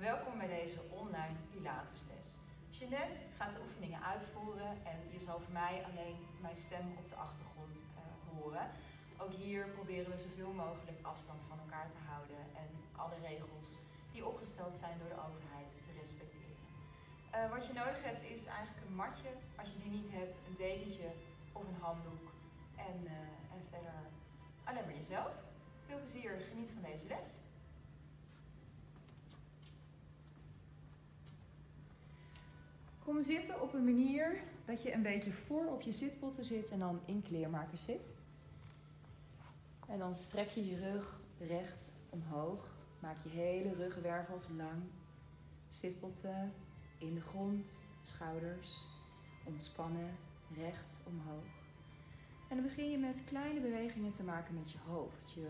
Welkom bij deze online Pilatesles. Jeanette gaat de oefeningen uitvoeren en je zal voor mij alleen mijn stem op de achtergrond uh, horen. Ook hier proberen we zoveel mogelijk afstand van elkaar te houden en alle regels die opgesteld zijn door de overheid te respecteren. Uh, wat je nodig hebt is eigenlijk een matje. Als je die niet hebt, een dekentje of een handdoek. En, uh, en verder alleen maar jezelf. Veel plezier, geniet van deze les. Zitten op een manier dat je een beetje voor op je zitpotten zit en dan in kleermakers zit. En dan strek je je rug recht omhoog. Maak je hele ruggenwervels lang. Zitpotten in de grond, schouders ontspannen, recht omhoog. En dan begin je met kleine bewegingen te maken met je hoofd. Je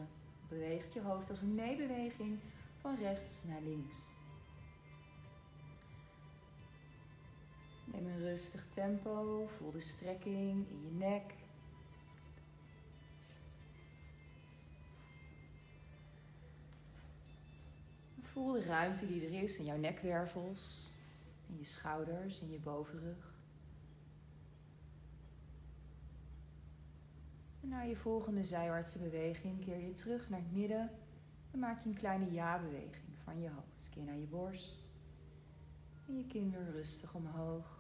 beweegt je hoofd als een nee-beweging van rechts naar links. Neem een rustig tempo, voel de strekking in je nek. Voel de ruimte die er is in jouw nekwervels, in je schouders, in je bovenrug. En na je volgende zijwaartse beweging keer je terug naar het midden en maak je een kleine ja-beweging van je hoofd. Keer naar je borst en je kin weer rustig omhoog.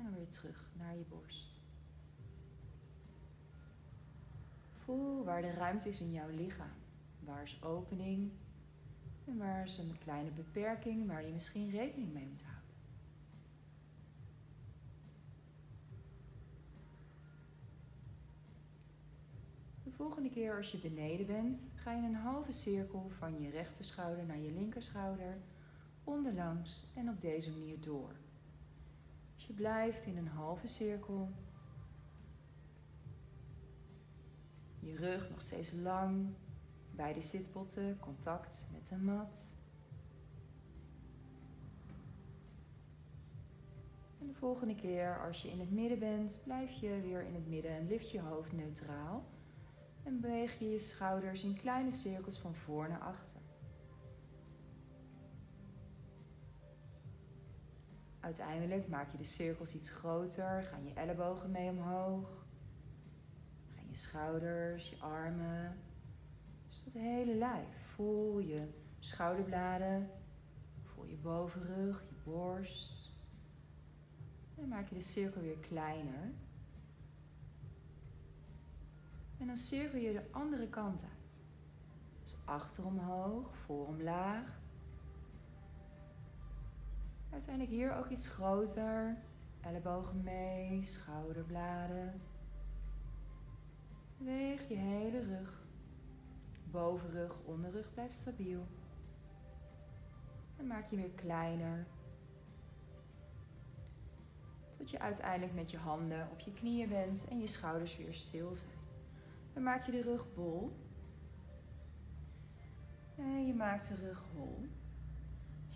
En weer terug naar je borst. Voel waar de ruimte is in jouw lichaam. Waar is opening en waar is een kleine beperking waar je misschien rekening mee moet houden. De volgende keer als je beneden bent, ga je een halve cirkel van je rechterschouder naar je linkerschouder, onderlangs en op deze manier door. Je blijft in een halve cirkel. Je rug nog steeds lang. Beide zitbotten, contact met de mat. En de volgende keer, als je in het midden bent, blijf je weer in het midden en lift je hoofd neutraal. En beweeg je je schouders in kleine cirkels van voor naar achter. Uiteindelijk maak je de cirkels iets groter, gaan je ellebogen mee omhoog, gaan je schouders, je armen, dus dat hele lijf. Voel je schouderbladen, voel je bovenrug, je borst. En dan maak je de cirkel weer kleiner. En dan cirkel je de andere kant uit. Dus achter omhoog, voor omlaag. Uiteindelijk hier ook iets groter. Ellebogen mee, schouderbladen. Weeg je hele rug. Bovenrug, onderrug blijft stabiel. En maak je weer kleiner. Tot je uiteindelijk met je handen op je knieën bent en je schouders weer stil zijn. Dan maak je de rug bol. En je maakt de rug hol.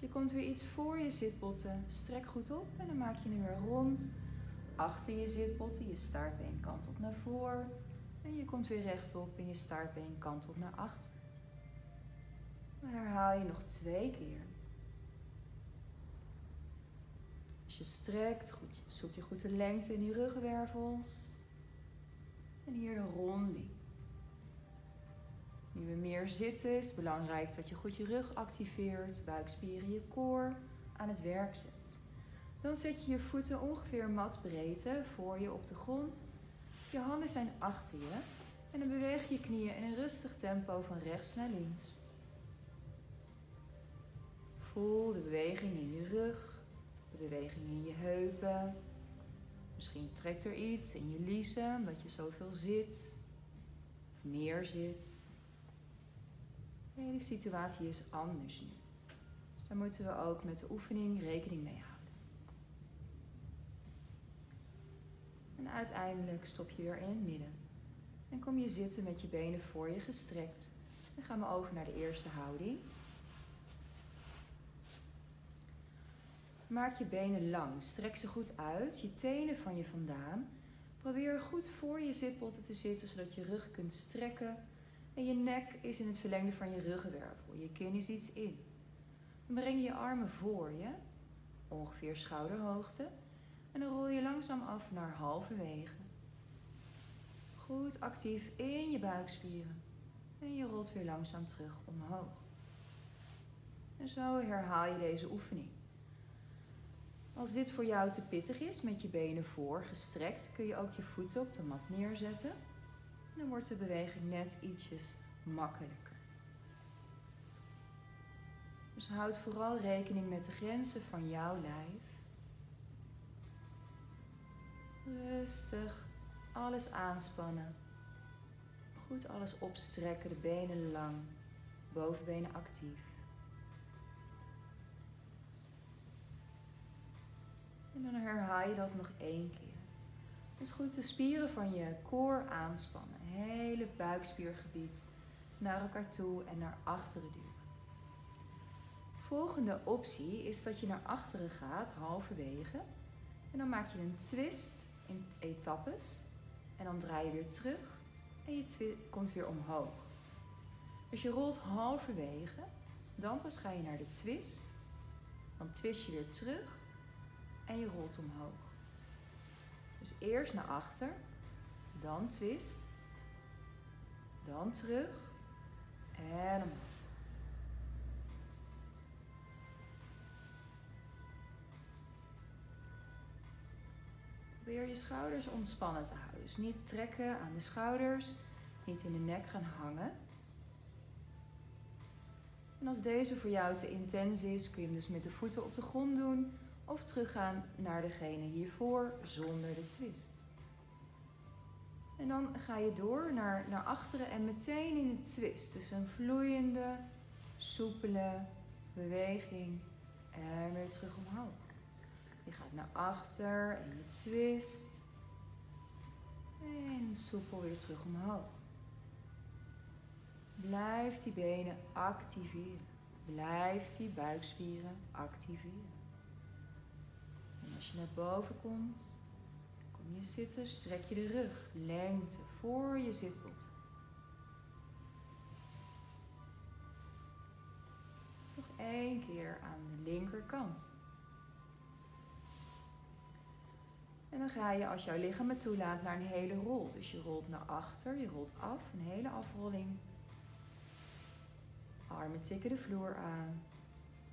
Je komt weer iets voor je zitbotten. Strek goed op en dan maak je hem weer rond. Achter je zitbotten, je staartbeen kantelt naar voren. En je komt weer rechtop en je staartbeen kantelt naar achter. Dan herhaal je nog twee keer. Als je strekt, goed, zoek je goed de lengte in die ruggenwervels. En hier de ronding. Nu we meer zitten, is het belangrijk dat je goed je rug activeert, buikspieren, je koor aan het werk zet. Dan zet je je voeten ongeveer matbreedte voor je op de grond. Je handen zijn achter je en dan beweeg je knieën in een rustig tempo van rechts naar links. Voel de beweging in je rug, de beweging in je heupen. Misschien trekt er iets in je liezen omdat je zoveel zit of meer zit. De situatie is anders nu. Dus daar moeten we ook met de oefening rekening mee houden. En uiteindelijk stop je weer in het midden. En kom je zitten met je benen voor je gestrekt. Dan gaan we over naar de eerste houding. Maak je benen lang, strek ze goed uit, je tenen van je vandaan. Probeer goed voor je zitbotten te zitten, zodat je rug kunt strekken en je nek is in het verlengde van je ruggenwervel. Je kin is iets in. Dan breng je je armen voor je, ongeveer schouderhoogte. En dan rol je langzaam af naar halverwege. Goed actief in je buikspieren. En je rolt weer langzaam terug omhoog. En zo herhaal je deze oefening. Als dit voor jou te pittig is, met je benen voor gestrekt, kun je ook je voeten op de mat neerzetten. Dan wordt de beweging net ietsjes makkelijker. Dus houd vooral rekening met de grenzen van jouw lijf. Rustig alles aanspannen. Goed alles opstrekken, de benen lang, bovenbenen actief. En dan herhaal je dat nog één keer. Dus goed de spieren van je koor aanspannen. Hele buikspiergebied naar elkaar toe en naar achteren duwen. Volgende optie is dat je naar achteren gaat, halverwege. En dan maak je een twist in etappes. En dan draai je weer terug en je komt weer omhoog. Dus je rolt halverwege, dan pas ga je naar de twist. Dan twist je weer terug en je rolt omhoog. Dus eerst naar achter, dan twist, dan terug en omhoog. Probeer je schouders ontspannen te houden. Dus niet trekken aan de schouders, niet in de nek gaan hangen. En als deze voor jou te intens is, kun je hem dus met de voeten op de grond doen of teruggaan naar degene hiervoor zonder de twist. En dan ga je door naar, naar achteren en meteen in de twist. Dus een vloeiende, soepele beweging en weer terug omhoog. Je gaat naar achter en je twist. En soepel weer terug omhoog. Blijf die benen activeren. Blijf die buikspieren activeren. En als je naar boven komt, je zitten, strek je de rug, lengte voor je zitbot. Nog één keer aan de linkerkant. En dan ga je, als jouw lichaam het toelaat, naar een hele rol. Dus je rolt naar achter, je rolt af, een hele afrolling. Armen tikken de vloer aan.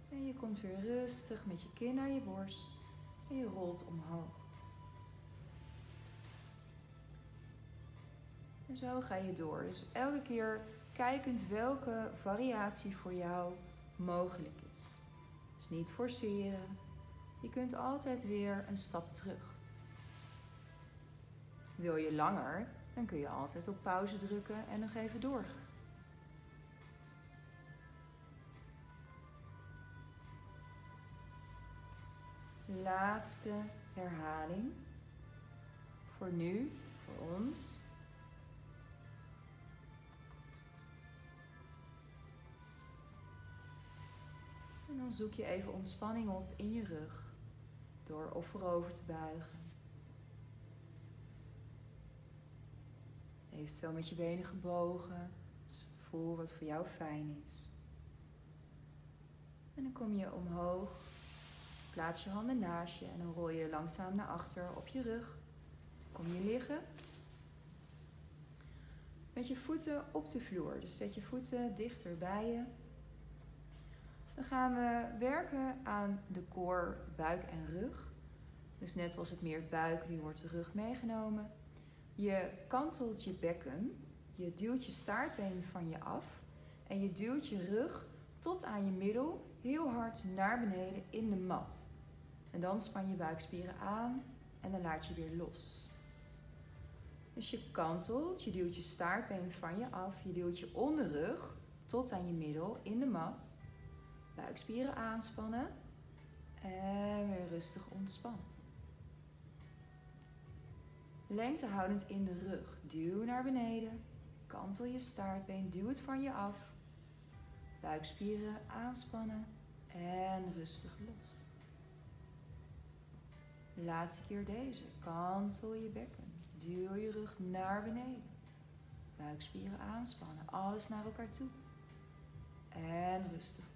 En je komt weer rustig met je kin naar je borst. En je rolt omhoog. Zo ga je door. Dus elke keer kijkend welke variatie voor jou mogelijk is. Dus niet forceren. Je kunt altijd weer een stap terug. Wil je langer, dan kun je altijd op pauze drukken en nog even doorgaan. Laatste herhaling. Voor nu, voor ons. Dan zoek je even ontspanning op in je rug door of voorover te buigen Eventueel met je benen gebogen. Dus voel wat voor jou fijn is. En dan kom je omhoog. Plaats je handen naast je en dan rol je langzaam naar achter op je rug. Kom je liggen. Met je voeten op de vloer. Dus zet je voeten dichter bij je. Dan gaan we werken aan de koor, buik en rug. Dus net was het meer buik, nu wordt de rug meegenomen. Je kantelt je bekken, je duwt je staartbeen van je af en je duwt je rug tot aan je middel heel hard naar beneden in de mat. En dan span je buikspieren aan en dan laat je weer los. Dus je kantelt, je duwt je staartbeen van je af, je duwt je onderrug tot aan je middel in de mat. Buikspieren aanspannen en weer rustig ontspannen. Lengte houdend in de rug. Duw naar beneden. Kantel je staartbeen. Duw het van je af. Buikspieren aanspannen. En rustig los. Laatste keer deze. Kantel je bekken. Duw je rug naar beneden. Buikspieren aanspannen. Alles naar elkaar toe. En rustig.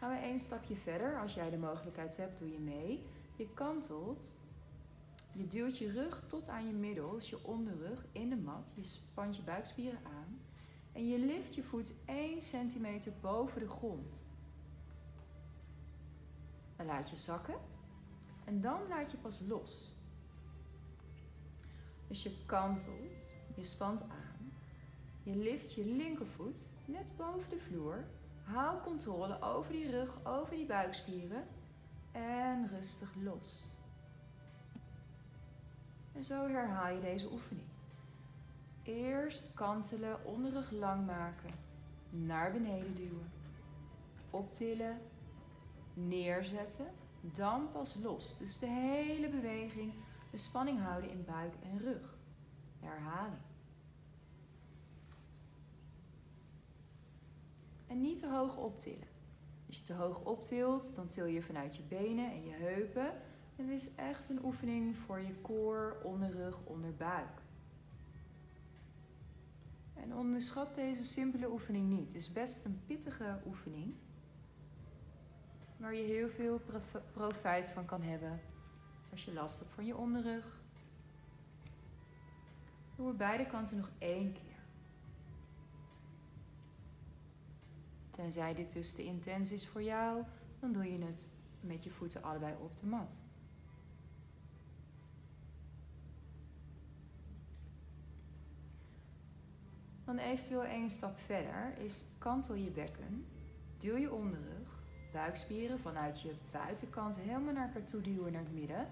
Gaan we één stapje verder. Als jij de mogelijkheid hebt, doe je mee. Je kantelt. Je duwt je rug tot aan je middel, dus je onderrug, in de mat. Je spant je buikspieren aan. En je lift je voet 1 centimeter boven de grond. Dan laat je zakken. En dan laat je pas los. Dus je kantelt, je spant aan. Je lift je linkervoet net boven de vloer. Hou controle over die rug, over die buikspieren. En rustig los. En zo herhaal je deze oefening. Eerst kantelen, onderrug lang maken, naar beneden duwen, optillen, neerzetten, dan pas los. Dus de hele beweging, de spanning houden in buik en rug. Herhaling. En niet te hoog optillen. Als je te hoog optilt, dan til je vanuit je benen en je heupen. En dit is echt een oefening voor je koor, onderrug, onderbuik. En onderschat deze simpele oefening niet. Het is best een pittige oefening. Waar je heel veel profijt van kan hebben. Als je last hebt van je onderrug. Doen we beide kanten nog één keer. Tenzij dit dus te intens is voor jou, dan doe je het met je voeten allebei op de mat. Dan eventueel één stap verder is kantel je bekken, duw je onderrug, buikspieren vanuit je buitenkant helemaal naar elkaar toe duwen naar het midden.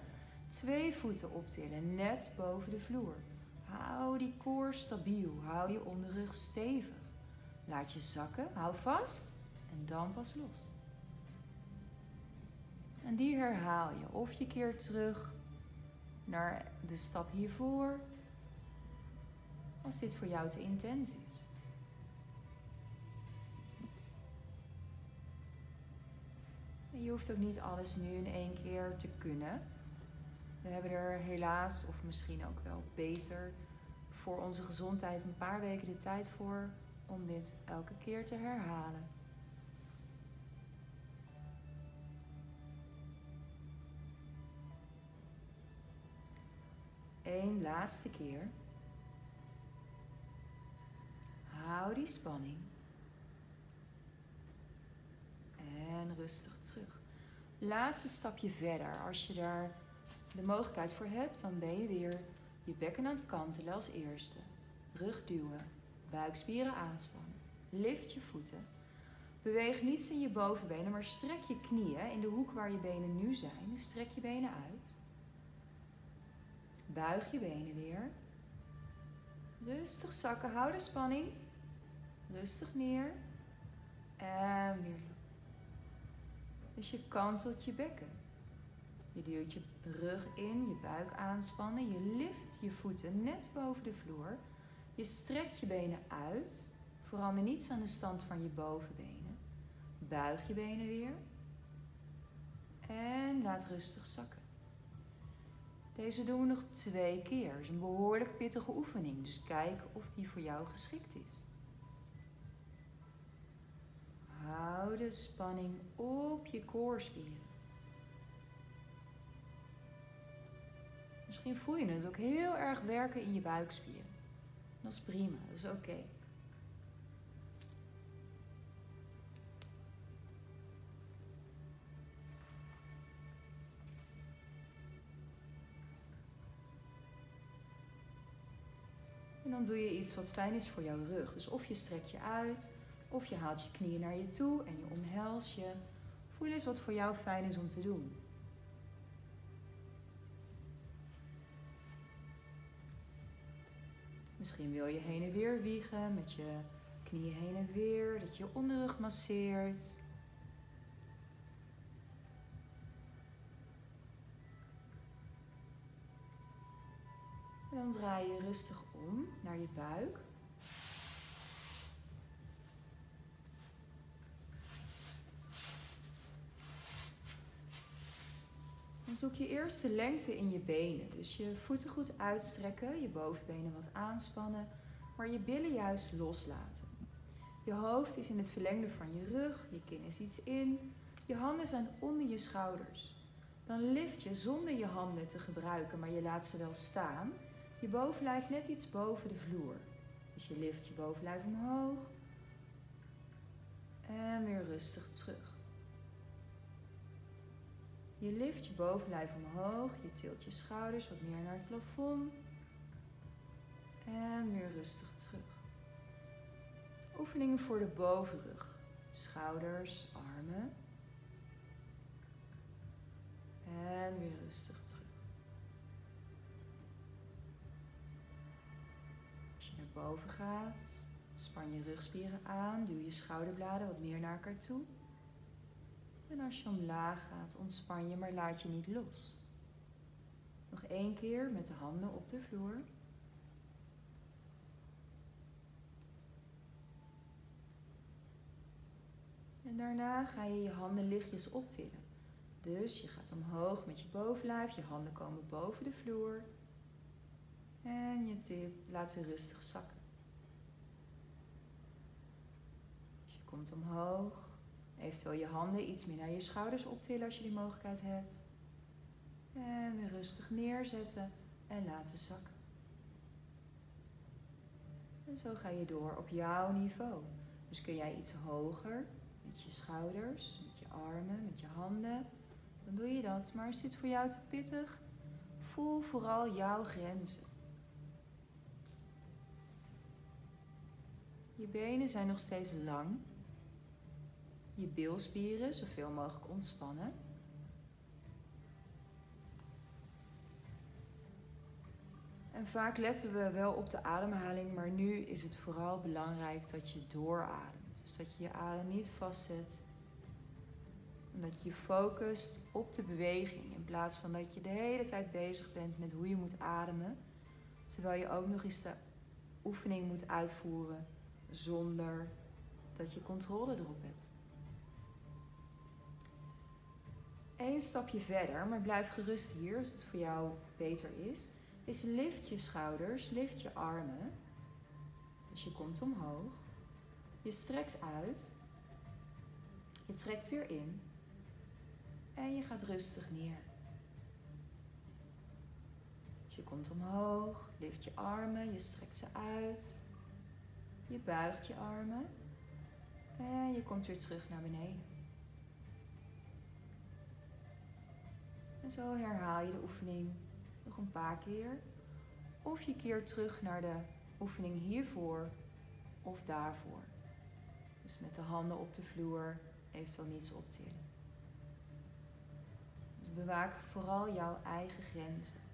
Twee voeten optillen, net boven de vloer. Hou die koor stabiel, hou je onderrug stevig. Laat je zakken, hou vast en dan pas los. En die herhaal je. Of je keert terug naar de stap hiervoor, als dit voor jou te intens is. Je hoeft ook niet alles nu in één keer te kunnen. We hebben er helaas, of misschien ook wel beter, voor onze gezondheid een paar weken de tijd voor om dit elke keer te herhalen. Eén laatste keer. Hou die spanning. En rustig terug. Laatste stapje verder. Als je daar de mogelijkheid voor hebt, dan ben je weer je bekken aan het kantelen als eerste. Rug duwen. Buikspieren aanspannen. Lift je voeten. Beweeg niets in je bovenbenen, maar strek je knieën in de hoek waar je benen nu zijn. Strek je benen uit. Buig je benen weer. Rustig zakken, hou de spanning. Rustig neer. En weer. Dus je kantelt je bekken. Je duwt je rug in, je buik aanspannen. Je lift je voeten net boven de vloer. Je strekt je benen uit. Verander niets aan de stand van je bovenbenen. Buig je benen weer. En laat rustig zakken. Deze doen we nog twee keer. Het is een behoorlijk pittige oefening. Dus kijk of die voor jou geschikt is. Hou de spanning op je koorspieren. Misschien voel je het ook heel erg werken in je buikspieren. Dat is prima, dat is oké. En dan doe je iets wat fijn is voor jouw rug. Dus of je strekt je uit, of je haalt je knieën naar je toe en je omhelst je. Voel eens wat voor jou fijn is om te doen. Misschien wil je heen en weer wiegen met je knieën heen en weer, dat je onderrug masseert. En dan draai je rustig om naar je buik. Zoek je eerst de lengte in je benen. Dus je voeten goed uitstrekken, je bovenbenen wat aanspannen, maar je billen juist loslaten. Je hoofd is in het verlengde van je rug, je kin is iets in, Je handen zijn onder je schouders. Dan lift je zonder je handen te gebruiken, maar je laat ze wel staan. Je bovenlijf net iets boven de vloer. Dus je lift je bovenlijf omhoog. En weer rustig terug. Je lift je bovenlijf omhoog. Je tilt je schouders wat meer naar het plafond. En weer rustig terug. Oefeningen voor de bovenrug. Schouders, armen. En weer rustig terug. Als je naar boven gaat, span je rugspieren aan, duw je schouderbladen wat meer naar elkaar toe. En als je omlaag gaat, ontspan je, maar laat je niet los. Nog één keer met de handen op de vloer. En daarna ga je je handen lichtjes optillen. Dus je gaat omhoog met je bovenlijf, je handen komen boven de vloer. En je tilt, laat weer rustig zakken. Dus je komt omhoog. Eventueel je handen iets meer naar je schouders optillen als je die mogelijkheid hebt. En rustig neerzetten en laten zakken. En zo ga je door op jouw niveau. Dus kun jij iets hoger met je schouders, met je armen, met je handen dan doe je dat. Maar is dit voor jou te pittig? Voel vooral jouw grenzen. Je benen zijn nog steeds lang. Je bilspieren zoveel mogelijk ontspannen. En vaak letten we wel op de ademhaling, maar nu is het vooral belangrijk dat je doorademt. Dus dat je je adem niet vastzet dat je je focust op de beweging in plaats van dat je de hele tijd bezig bent met hoe je moet ademen. Terwijl je ook nog eens de oefening moet uitvoeren zonder dat je controle erop hebt. Eén stapje verder, maar blijf gerust hier als het voor jou beter is, is lift je schouders, lift je armen. Dus je komt omhoog. Je strekt uit. Je trekt weer in. En je gaat rustig neer. Dus je komt omhoog, lift je armen, je strekt ze uit. Je buigt je armen. En je komt weer terug naar beneden. En zo herhaal je de oefening nog een paar keer. Of je keert terug naar de oefening hiervoor of daarvoor. Dus met de handen op de vloer, eventueel niets optillen bewaak vooral jouw eigen grenzen.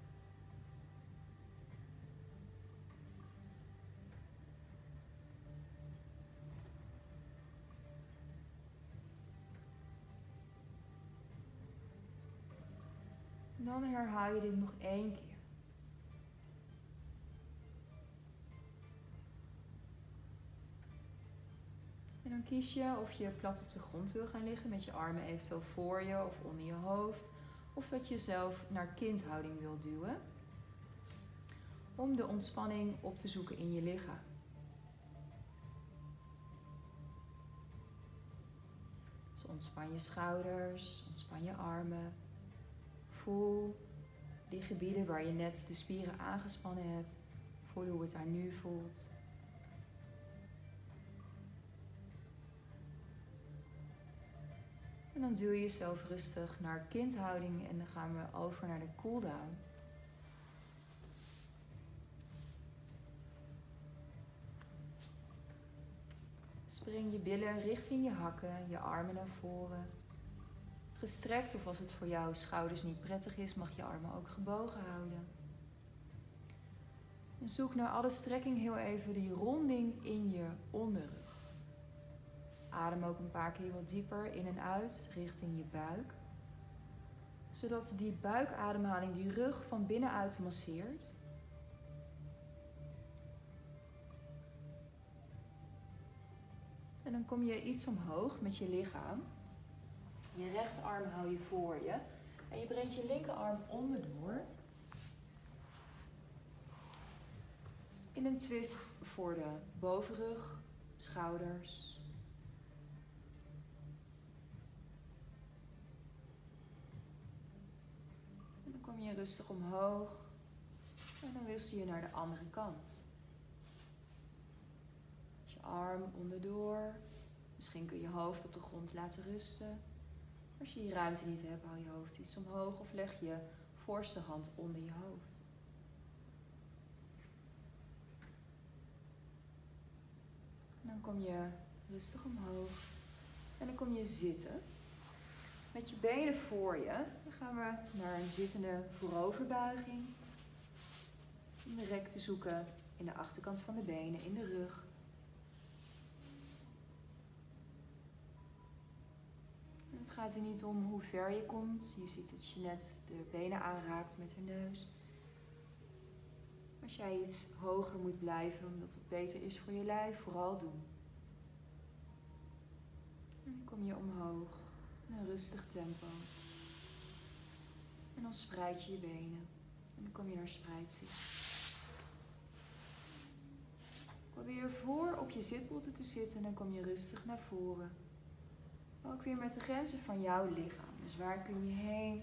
Dan herhaal je dit nog één keer. En dan kies je of je plat op de grond wil gaan liggen met je armen eventueel voor je of onder je hoofd of dat je zelf naar kindhouding wilt duwen. Om de ontspanning op te zoeken in je lichaam. Dus ontspan je schouders, ontspan je armen. Voel die gebieden waar je net de spieren aangespannen hebt. Voel hoe het daar nu voelt. En dan duw je jezelf rustig naar kindhouding en dan gaan we over naar de cooldown. Spring je billen richting je hakken, je armen naar voren. Gestrekt of als het voor jou schouders niet prettig is, mag je armen ook gebogen houden. En zoek naar alle strekking heel even die ronding in je onderrug. Adem ook een paar keer wat dieper in en uit richting je buik. Zodat die buikademhaling die rug van binnenuit masseert. En dan kom je iets omhoog met je lichaam. Je rechterarm hou je voor je. En je brengt je linkerarm onderdoor. In een twist voor de bovenrug, schouders. En dan kom je rustig omhoog. En dan wissel je naar de andere kant. Je arm onderdoor. Misschien kun je hoofd op de grond laten rusten. Als je die ruimte niet hebt, hou je hoofd iets omhoog of leg je voorste hand onder je hoofd. Dan kom je rustig omhoog. En dan kom je zitten. Met je benen voor je. Dan gaan we naar een zittende vooroverbuiging. Om de rek te zoeken in de achterkant van de benen, in de rug. En het gaat er niet om hoe ver je komt. Je ziet dat je net de benen aanraakt met de neus. Als jij iets hoger moet blijven, omdat het beter is voor je lijf, vooral doen. En dan kom je omhoog in een rustig tempo. En dan spreid je je benen. En dan kom je naar zitten. Probeer voor op je zitbotten te zitten en dan kom je rustig naar voren. Ook weer met de grenzen van jouw lichaam. Dus waar kun je heen?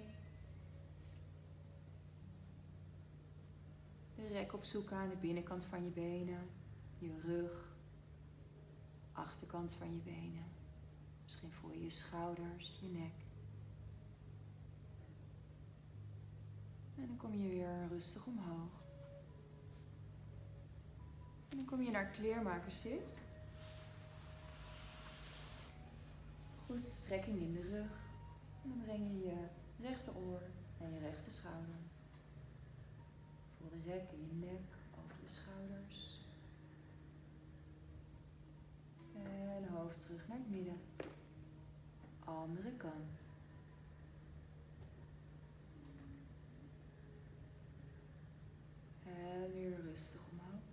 De rek opzoeken aan de binnenkant van je benen, je rug, achterkant van je benen. Misschien voel je je schouders, je nek. En dan kom je weer rustig omhoog. En dan kom je naar kleermakerszit. Goed strekking in de rug. Dan breng je je rechteroor en je rechter schouder. Voel de rek in je nek, over de schouders. En hoofd terug naar het midden. Andere kant. En weer rustig omhoog.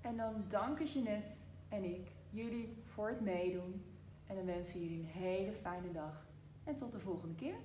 En dan danken Jeanette en ik jullie voor het meedoen. En dan wensen jullie een hele fijne dag. En tot de volgende keer.